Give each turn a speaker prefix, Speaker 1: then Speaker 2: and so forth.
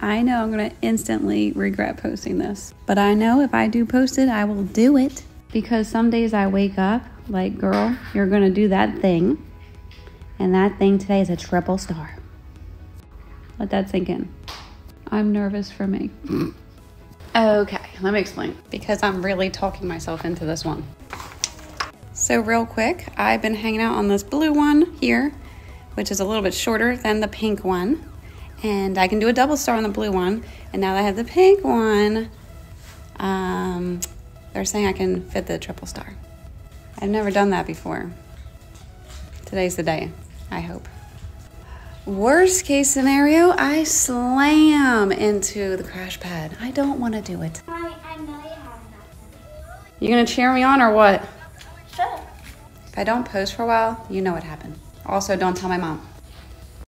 Speaker 1: I know I'm gonna instantly regret posting this, but I know if I do post it, I will do it because some days I wake up like, girl, you're gonna do that thing, and that thing today is a triple star. Let that sink in. I'm nervous for me. Okay, let me explain because I'm really talking myself into this one. So, real quick, I've been hanging out on this blue one here, which is a little bit shorter than the pink one. And I can do a double star on the blue one. And now that I have the pink one, um, they're saying I can fit the triple star. I've never done that before. Today's the day, I hope. Worst case scenario, I slam into the crash pad. I don't want to do it.
Speaker 2: I, I know you have.
Speaker 1: You gonna cheer me on or what?
Speaker 2: Sure.
Speaker 1: If I don't post for a while, you know what happened. Also, don't tell my mom.